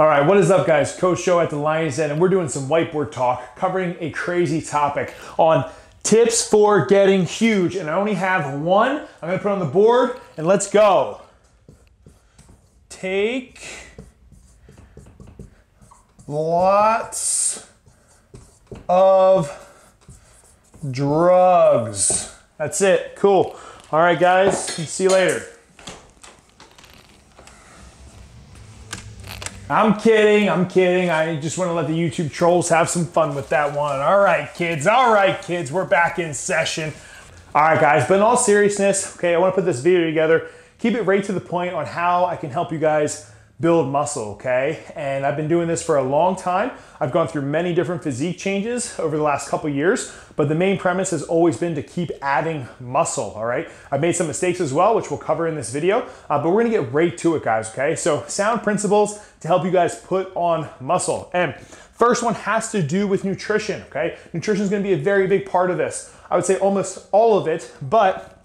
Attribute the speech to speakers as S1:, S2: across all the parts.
S1: All right, what is up, guys? Coach Joe at the Lions Den, and we're doing some whiteboard talk covering a crazy topic on tips for getting huge. And I only have one. I'm gonna put on the board, and let's go. Take lots of drugs. That's it. Cool. All right, guys. See you later. I'm kidding, I'm kidding. I just want to let the YouTube trolls have some fun with that one. All right, kids. All right, kids. We're back in session. All right, guys. But in all seriousness, okay, I want to put this video together. Keep it right to the point on how I can help you guys build muscle, okay? And I've been doing this for a long time. I've gone through many different physique changes over the last couple years, but the main premise has always been to keep adding muscle, all right? I've made some mistakes as well, which we'll cover in this video, uh, but we're gonna get right to it, guys, okay? So sound principles to help you guys put on muscle. And first one has to do with nutrition, okay? Nutrition is gonna be a very big part of this. I would say almost all of it, but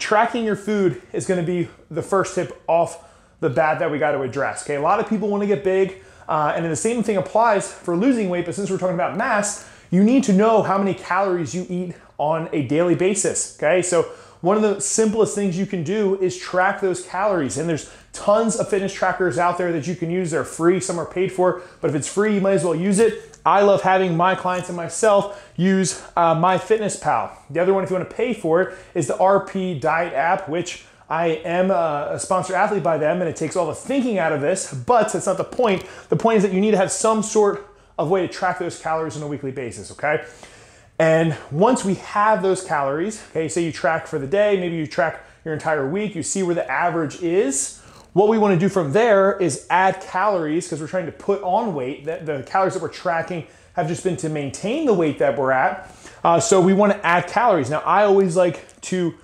S1: tracking your food is gonna be the first tip off the bad that we got to address. Okay, a lot of people want to get big, uh, and then the same thing applies for losing weight. But since we're talking about mass, you need to know how many calories you eat on a daily basis. Okay, so one of the simplest things you can do is track those calories, and there's tons of fitness trackers out there that you can use. They're free, some are paid for, but if it's free, you might as well use it. I love having my clients and myself use uh, MyFitnessPal. The other one, if you want to pay for it, is the RP Diet app, which I am a sponsored athlete by them and it takes all the thinking out of this, but that's not the point. The point is that you need to have some sort of way to track those calories on a weekly basis, okay? And once we have those calories, okay, say you track for the day, maybe you track your entire week, you see where the average is. What we wanna do from there is add calories because we're trying to put on weight. That the calories that we're tracking have just been to maintain the weight that we're at. Uh, so we wanna add calories. Now, I always like to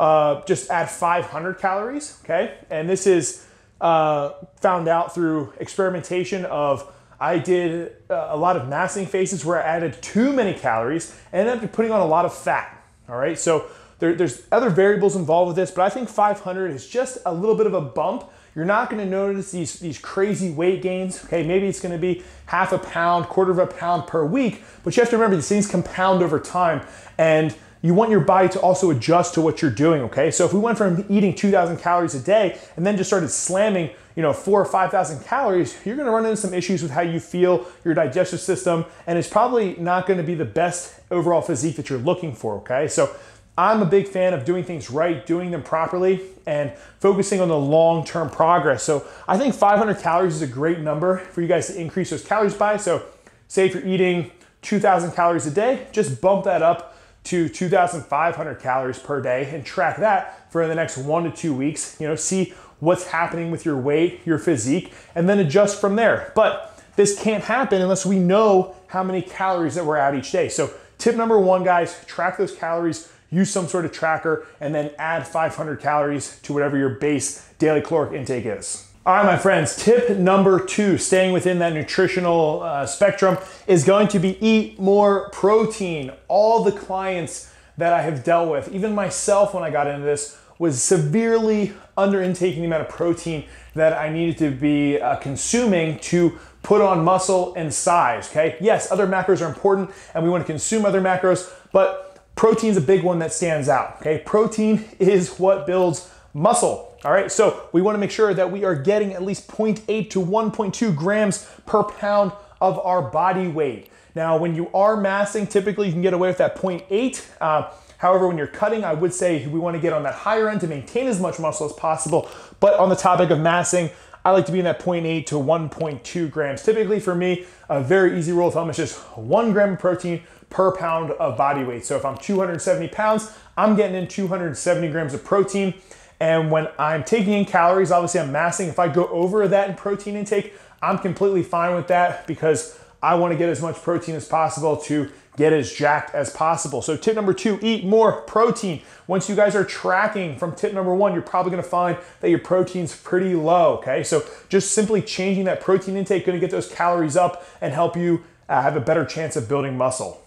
S1: uh, just add 500 calories, okay? And this is uh, found out through experimentation of I did uh, a lot of massing phases where I added too many calories and ended up putting on a lot of fat, all right? So there, there's other variables involved with this, but I think 500 is just a little bit of a bump. You're not gonna notice these, these crazy weight gains, okay? Maybe it's gonna be half a pound, quarter of a pound per week, but you have to remember these things compound over time. And you want your body to also adjust to what you're doing, okay? So if we went from eating 2,000 calories a day and then just started slamming, you know, four or 5,000 calories, you're gonna run into some issues with how you feel, your digestive system, and it's probably not gonna be the best overall physique that you're looking for, okay? So I'm a big fan of doing things right, doing them properly, and focusing on the long term progress. So I think 500 calories is a great number for you guys to increase those calories by. So say if you're eating 2,000 calories a day, just bump that up to 2,500 calories per day and track that for the next one to two weeks. You know, see what's happening with your weight, your physique, and then adjust from there. But this can't happen unless we know how many calories that we're at each day. So, tip number one, guys, track those calories, use some sort of tracker, and then add 500 calories to whatever your base daily caloric intake is. All right, my friends, tip number two, staying within that nutritional uh, spectrum, is going to be eat more protein. All the clients that I have dealt with, even myself when I got into this, was severely under intaking the amount of protein that I needed to be uh, consuming to put on muscle and size. Okay, yes, other macros are important and we want to consume other macros, but protein is a big one that stands out. Okay, protein is what builds muscle. All right, so we wanna make sure that we are getting at least 0.8 to 1.2 grams per pound of our body weight. Now, when you are massing, typically you can get away with that 0.8. Uh, however, when you're cutting, I would say we wanna get on that higher end to maintain as much muscle as possible. But on the topic of massing, I like to be in that 0.8 to 1.2 grams. Typically for me, a very easy rule of thumb is just one gram of protein per pound of body weight. So if I'm 270 pounds, I'm getting in 270 grams of protein. And when I'm taking in calories, obviously I'm massing. If I go over that in protein intake, I'm completely fine with that because I want to get as much protein as possible to get as jacked as possible. So tip number two, eat more protein. Once you guys are tracking from tip number one, you're probably gonna find that your protein's pretty low, okay? So just simply changing that protein intake gonna get those calories up and help you uh, have a better chance of building muscle.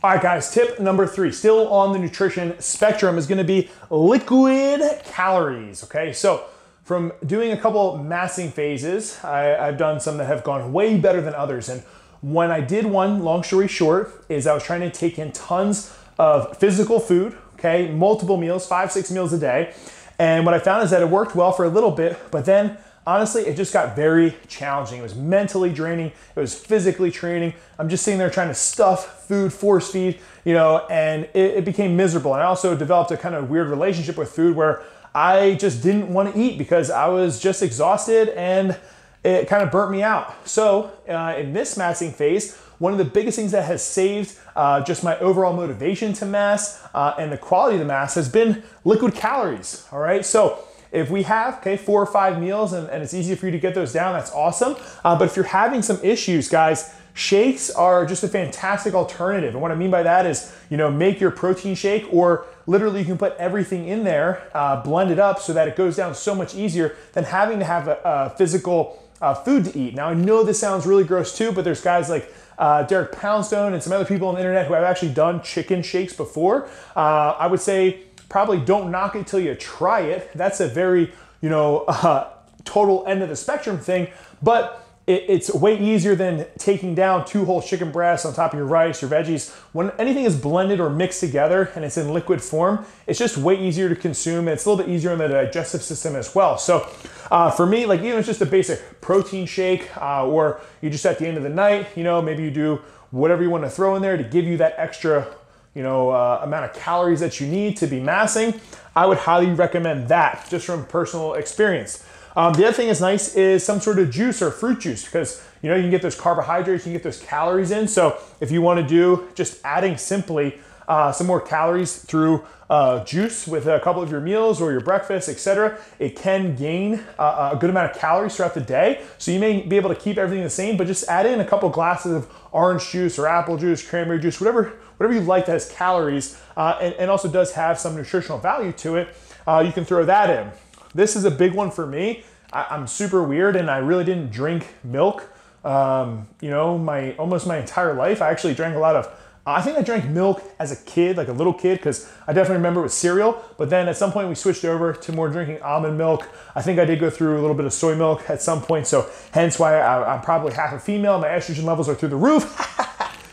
S1: All right, guys, tip number three, still on the nutrition spectrum, is gonna be liquid calories, okay? So from doing a couple massing phases, I, I've done some that have gone way better than others. And when I did one, long story short, is I was trying to take in tons of physical food, okay, multiple meals, five, six meals a day. And what I found is that it worked well for a little bit, but then honestly, it just got very challenging. It was mentally draining, it was physically training. I'm just sitting there trying to stuff food, force feed, you know, and it, it became miserable. And I also developed a kind of weird relationship with food where I just didn't want to eat because I was just exhausted and it kind of burnt me out. So, uh, in this massing phase, one of the biggest things that has saved uh, just my overall motivation to mass uh, and the quality of the mass has been liquid calories. All right, so if we have, okay, four or five meals and, and it's easy for you to get those down, that's awesome. Uh, but if you're having some issues, guys, shakes are just a fantastic alternative. And what I mean by that is, you know, make your protein shake or literally you can put everything in there, uh, blend it up so that it goes down so much easier than having to have a, a physical uh, food to eat. Now, I know this sounds really gross too, but there's guys like uh, Derek Poundstone and some other people on the internet who have actually done chicken shakes before. Uh, I would say probably don't knock it till you try it. That's a very, you know, uh, total end of the spectrum thing, but it, it's way easier than taking down two whole chicken breasts on top of your rice, your veggies. When anything is blended or mixed together and it's in liquid form, it's just way easier to consume. And it's a little bit easier on the digestive system as well. So uh, for me, like even it's just a basic protein shake, uh, or you just at the end of the night, you know, maybe you do whatever you want to throw in there to give you that extra you know, uh, amount of calories that you need to be massing, I would highly recommend that just from personal experience. Um, the other thing that's nice is some sort of juice or fruit juice because you know you can get those carbohydrates, you can get those calories in. So if you want to do just adding simply uh, some more calories through uh, juice with a couple of your meals or your breakfast, etc. It can gain uh, a good amount of calories throughout the day. So you may be able to keep everything the same, but just add in a couple glasses of orange juice or apple juice, cranberry juice, whatever whatever you like that has calories uh, and, and, also does have some nutritional value to it. Uh, you can throw that in. This is a big one for me. I, am super weird and I really didn't drink milk. Um, you know, my almost my entire life. I actually drank a lot of I think I drank milk as a kid, like a little kid, because I definitely remember it was cereal. But then at some point we switched over to more drinking almond milk. I think I did go through a little bit of soy milk at some point, so hence why I, am probably half a female. My estrogen levels are through the roof.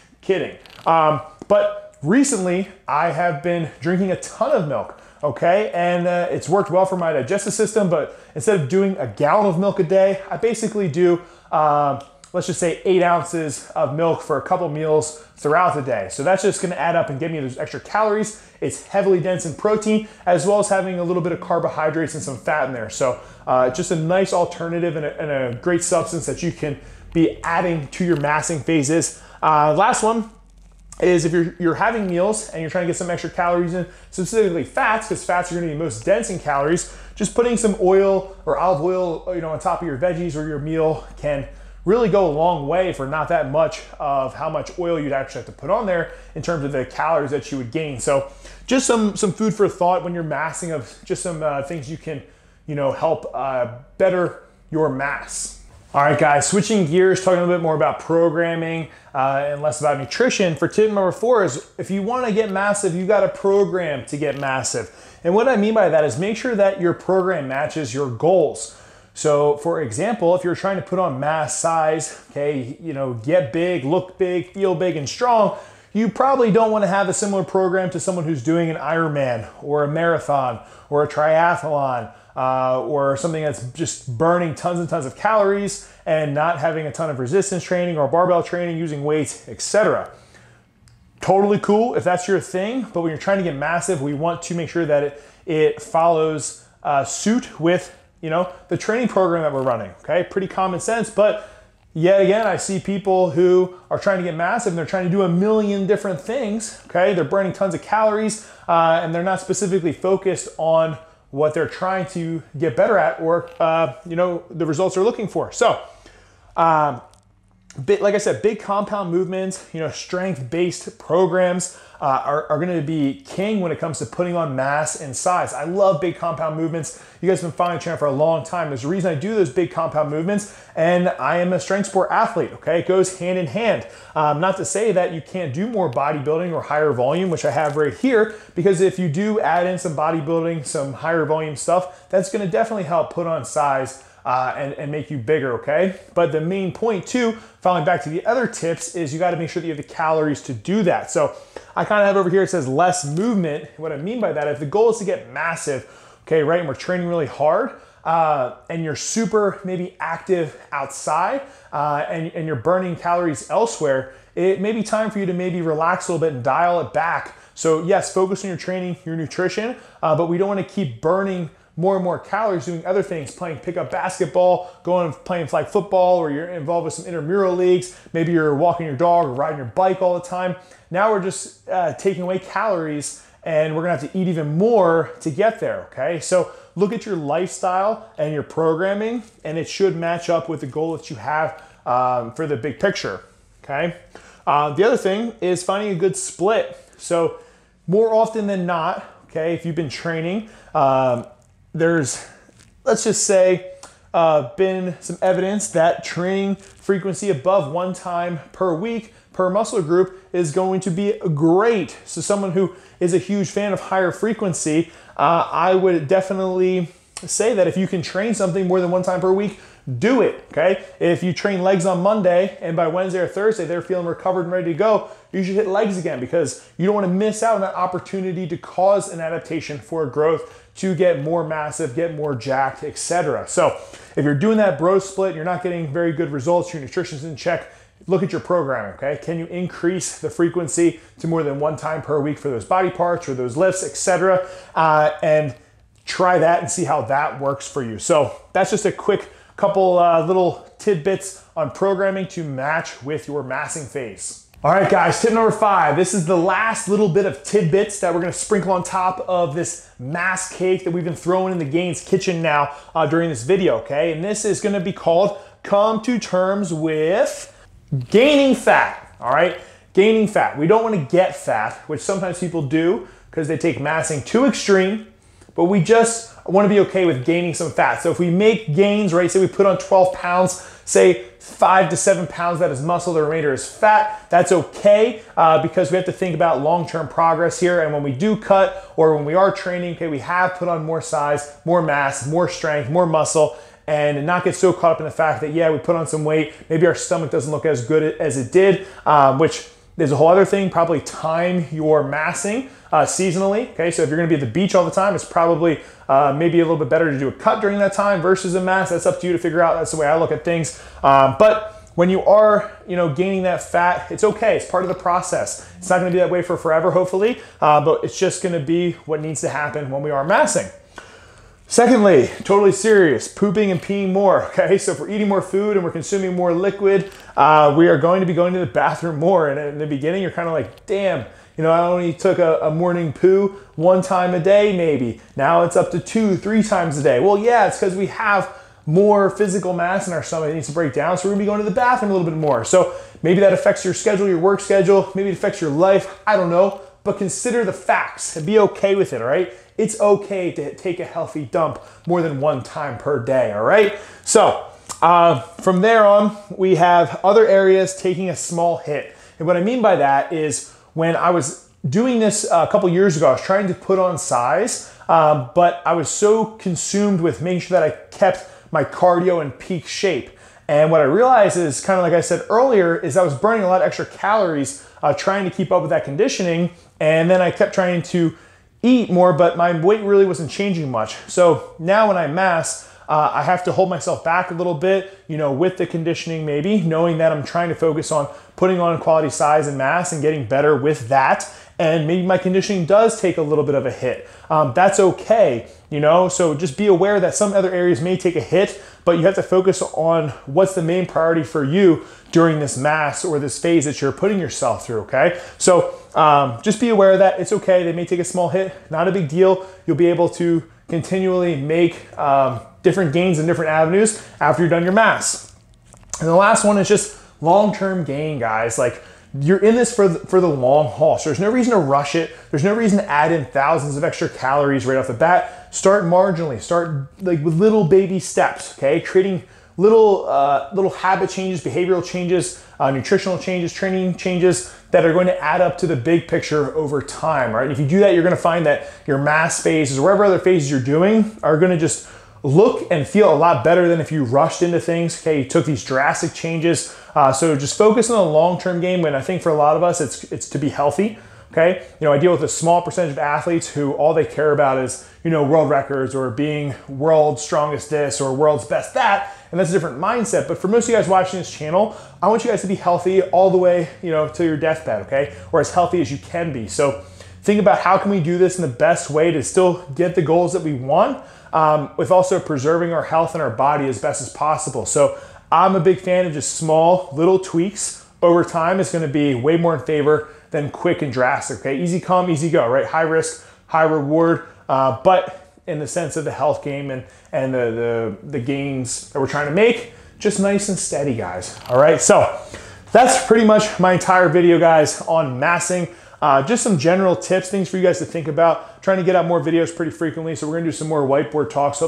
S1: Kidding. Um, but recently I have been drinking a ton of milk. Okay, and uh, it's worked well for my digestive system. But instead of doing a gallon of milk a day, I basically do. Uh, let's just say eight ounces of milk for a couple meals throughout the day. So that's just gonna add up and give me those extra calories. It's heavily dense in protein, as well as having a little bit of carbohydrates and some fat in there. So uh, just a nice alternative and a, and a, great substance that you can be adding to your massing phases. Uh, last one is if you're, you're having meals and you're trying to get some extra calories in, specifically fats, because fats are gonna be most dense in calories, just putting some oil or olive oil you know, on top of your veggies or your meal can really go a long way for not that much of how much oil you'd actually have to put on there in terms of the calories that you would gain. So just some some food for thought when you're massing of just some uh, things you can you know help uh, better your mass. All right, guys, switching gears, talking a little bit more about programming uh, and less about nutrition. For tip number four is if you want to get massive, you got to program to get massive. And what I mean by that is make sure that your program matches your goals. So for example, if you're trying to put on mass size, okay, you know, get big, look big, feel big and strong, you probably don't want to have a similar program to someone who's doing an Ironman or a marathon or a triathlon uh, or something that's just burning tons and tons of calories and not having a ton of resistance training or barbell training, using weights, etc. Totally cool if that's your thing, but when you're trying to get massive, we want to make sure that it, it follows uh, suit with you know, the training program that we're running. Okay, pretty common sense, but yet again, I see people who are trying to get massive and they're trying to do a million different things. Okay, they're burning tons of calories uh, and they're not specifically focused on what they're trying to get better at or, uh, you know, the results they're looking for. So, um, bit, like I said, big compound movements, you know, strength-based programs uh, are, are going to be king when it comes to putting on mass and size. I love big compound movements. You guys have been following the channel for a long time. There's a reason I do those big compound movements, and I am a strength sport athlete. Okay, it goes hand in hand. Um, not to say that you can't do more bodybuilding or higher volume, which I have right here, because if you do add in some bodybuilding, some higher volume stuff, that's going to definitely help put on size uh, and, and make you bigger, okay? But the main point too, following back to the other tips, is you gotta make sure that you have the calories to do that. So I kind of have over here, it says less movement. What I mean by that, if the goal is to get massive, okay, right, and we're training really hard, uh, and you're super maybe active outside uh, and, and you're burning calories elsewhere, it may be time for you to maybe relax a little bit and dial it back. So yes, focus on your training, your nutrition, uh, but we don't want to keep burning more and more calories doing other things, playing pickup basketball, going and playing flag football, or you're involved with some intramural leagues. Maybe you're walking your dog or riding your bike all the time. Now we're just uh, taking away calories and we're gonna have to eat even more to get there, okay? So look at your lifestyle and your programming and it should match up with the goal that you have um, for the big picture, okay? Uh, the other thing is finding a good split. So more often than not, okay, if you've been training, um, there's, let's just say, uh, been some evidence that training frequency above one time per week per muscle group is going to be great. So someone who is a huge fan of higher frequency, uh, I would definitely say that if you can train something more than one time per week, do it, okay? If you train legs on Monday and by Wednesday or Thursday they're feeling recovered and ready to go, you should hit legs again because you don't wanna miss out on that opportunity to cause an adaptation for growth to get more massive, get more jacked, etc. So if you're doing that bro split, you're not getting very good results, your nutrition's in check, look at your programming, okay? Can you increase the frequency to more than one time per week for those body parts or those lifts, etc. Uh, and try that and see how that works for you. So that's just a quick couple uh, little tidbits on programming to match with your massing phase. All right, guys, tip number five. This is the last little bit of tidbits that we're gonna sprinkle on top of this mass cake that we've been throwing in the Gains kitchen now uh, during this video, okay? And this is gonna be called Come to Terms with Gaining Fat, all right? Gaining fat. We don't wanna get fat, which sometimes people do because they take massing too extreme, but we just wanna be okay with gaining some fat. So if we make gains, right, say we put on 12 pounds, say five to seven pounds that is muscle, the remainder is fat. That's okay uh, because we have to think about long-term progress here. And when we do cut or when we are training, okay, we have put on more size, more mass, more strength, more muscle, and not get so caught up in the fact that, yeah, we put on some weight, maybe our stomach doesn't look as good as it did, um, which there's a whole other thing, probably time your massing uh, seasonally. Okay, so if you're gonna be at the beach all the time, it's probably uh, maybe a little bit better to do a cut during that time versus a mass. That's up to you to figure out. That's the way I look at things. Um, but when you are, you know, gaining that fat, it's okay. It's part of the process. It's not gonna be that way for forever, hopefully, uh, but it's just gonna be what needs to happen when we are massing. Secondly, totally serious, pooping and peeing more, okay? So if we're eating more food and we're consuming more liquid, uh, we are going to be going to the bathroom more. And in the beginning, you're kind of like, damn, you know, I only took a, a, morning poo one time a day, maybe. Now it's up to two, three times a day. Well, yeah, it's because we have more physical mass in our stomach that needs to break down. So we're gonna be going to the bathroom a little bit more. So maybe that affects your schedule, your work schedule, maybe it affects your life. I don't know. But consider the facts and be okay with it, all right? It's okay to take a healthy dump more than one time per day, all right? So uh, from there on, we have other areas taking a small hit. And what I mean by that is when I was doing this a couple years ago, I was trying to put on size, um, but I was so consumed with making sure that I kept my cardio in peak shape. And what I realized is kind of like I said earlier, is I was burning a lot of extra calories uh, trying to keep up with that conditioning. And then I kept trying to eat more, but my weight really wasn't changing much. So now when I mass, uh, I have to hold myself back a little bit, you know, with the conditioning maybe, knowing that I'm trying to focus on putting on quality size and mass and getting better with that. And maybe my conditioning does take a little bit of a hit. Um, that's okay, you know, so just be aware that some other areas may take a hit, but you have to focus on what's the main priority for you during this mass or this phase that you're putting yourself through, okay? So um, just be aware that. It's okay. They may take a small hit, not a big deal. You'll be able to continually make um, different gains in different avenues after you're done your mass. And the last one is just long-term gain, guys. Like you're in this for the, for the long haul. So there's no reason to rush it. There's no reason to add in thousands of extra calories right off the bat. Start marginally. Start like with little baby steps. Okay, creating little uh, little habit changes, behavioral changes, uh, nutritional changes, training changes that are going to add up to the big picture over time. Right? If you do that, you're going to find that your mass phases, or whatever other phases you're doing, are going to just look and feel a lot better than if you rushed into things. Okay, you took these drastic changes. Uh, so just focus on the long-term game. When I think for a lot of us, it's it's to be healthy. Okay, you know, I deal with a small percentage of athletes who all they care about is you know world records or being world's strongest this or world's best that, and that's a different mindset. But for most of you guys watching this channel, I want you guys to be healthy all the way, you know, to your deathbed. Okay, or as healthy as you can be. So think about how can we do this in the best way to still get the goals that we want um, with also preserving our health and our body as best as possible. So I'm a big fan of just small little tweaks over time is going to be way more in favor than quick and drastic. Okay, easy come, easy go, right? High risk, high reward, uh, but in the sense of the health game and and the, the the gains that we're trying to make, just nice and steady, guys. All right, so that's pretty much my entire video, guys, on massing. Uh, just some general tips, things for you guys to think about. Trying to get out more videos pretty frequently, so we're gonna do some more whiteboard talks. So